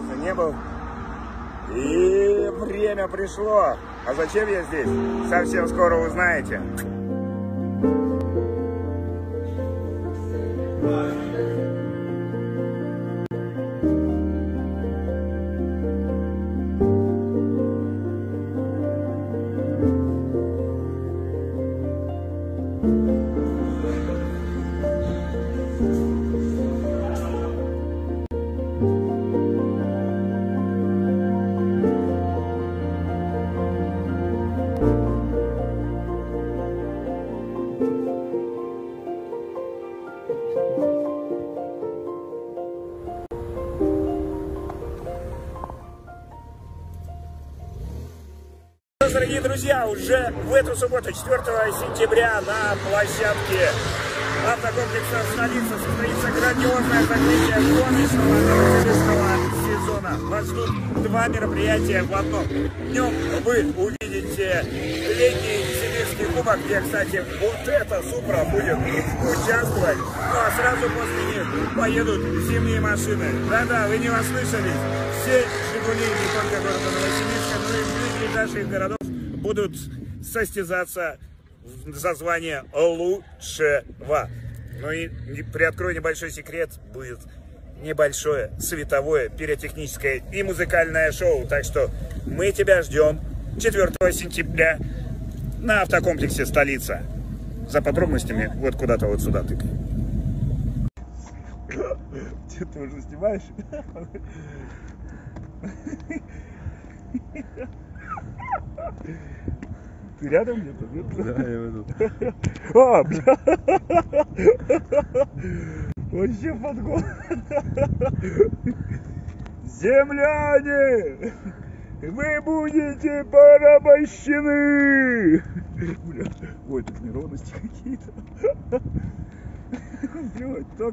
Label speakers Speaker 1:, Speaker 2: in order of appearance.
Speaker 1: давно не был. И время пришло. А зачем я здесь? Совсем скоро узнаете. Дорогие друзья, уже в эту субботу, 4 сентября, на площадке автокомплекса «Столица» состоится грандиозное закрытие гоночного автомобильного сезона. Вас ждут два мероприятия в одном. Днем вы увидите летний сибирский кубок, где, кстати, вот эта Супра будет участвовать. Ну а сразу после них поедут зимние машины. Да-да, вы не ослышались. Все «Жигули» не только города Новосибирска, но и ближайших городов будут состязаться за звание лучшего. Ну и приоткрою небольшой секрет, будет небольшое световое, пиротехническое и музыкальное шоу. Так что мы тебя ждем 4 сентября на автокомплексе «Столица». За подробностями вот куда-то вот сюда тыкай.
Speaker 2: Ты уже снимаешь? Ты рядом где-то? нет?
Speaker 3: Да, я веду.
Speaker 2: А, бля. Вообще подгон. Земляне! Вы будете порабощены! Бля. Ой, тут неровности какие-то. Блядь, так